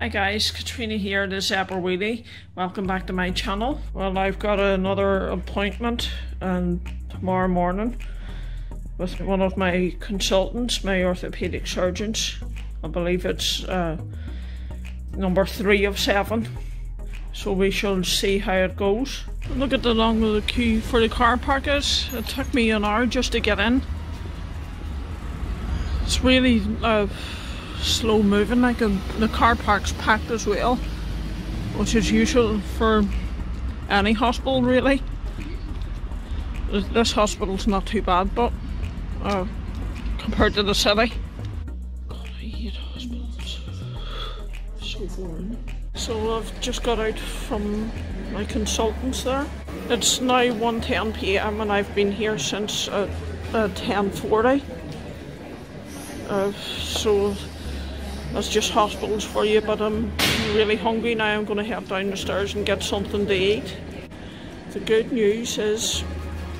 Hi guys, Katrina here, this Epper Wheelie. Welcome back to my channel. Well, I've got another appointment and tomorrow morning with one of my consultants, my orthopedic surgeons. I believe it's uh, number three of seven. So we shall see how it goes. Look at the long of the queue for the car park is. It took me an hour just to get in. It's really uh, slow moving, like the car park's packed as well, which is usual for any hospital really. This hospital's not too bad, but uh, compared to the city. God, I hate hospitals. So boring. So I've just got out from my consultants there. It's now 1.10pm and I've been here since uh, uh, 10.40. Uh, so that's just hospitals for you, but I'm really hungry now. I'm going to head down the stairs and get something to eat. The good news is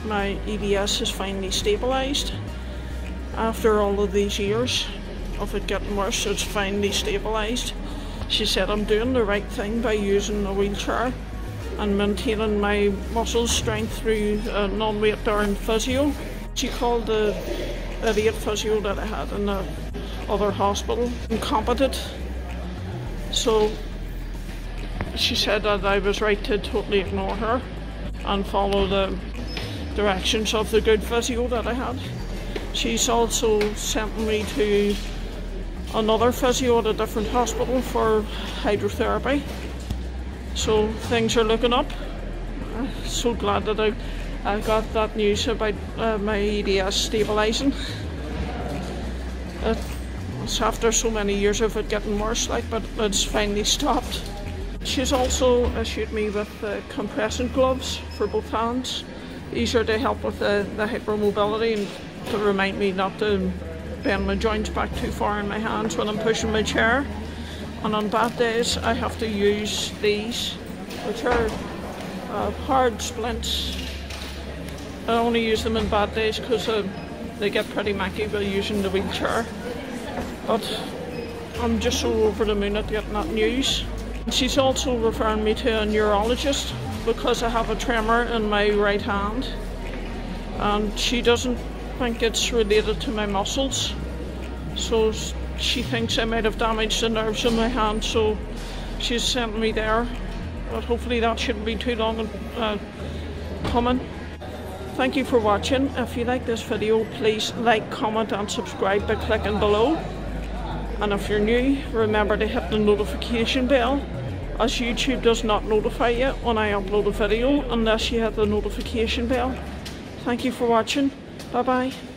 my EDS is finally stabilised. After all of these years of it getting worse, it's finally stabilised. She said I'm doing the right thing by using a wheelchair and maintaining my muscle strength through a non-weight bearing physio. She called the idiot physio that I had in the uh, other hospital incompetent. So she said that I was right to totally ignore her and follow the directions of the good physio that I had. She's also sent me to another physio at a different hospital for hydrotherapy. So things are looking up. I'm so glad that I, I got that news about uh, my EDS stabilising. It's after so many years of it getting worse, like, but it's finally stopped. She's also issued me with uh, compressing gloves for both hands. These are to help with the, the hypermobility and to remind me not to bend my joints back too far in my hands when I'm pushing my chair. And on bad days, I have to use these, which are uh, hard splints. I only use them in bad days because uh, they get pretty mucky by using the wheelchair. But I'm just so over the moon at getting that news. She's also referring me to a neurologist because I have a tremor in my right hand and she doesn't think it's related to my muscles. So she thinks I might have damaged the nerves in my hand so she's sent me there. But hopefully that shouldn't be too long uh, coming. Thank you for watching. If you like this video, please like, comment and subscribe by clicking below. And if you're new, remember to hit the notification bell as YouTube does not notify you when I upload a video unless you hit the notification bell. Thank you for watching. Bye bye.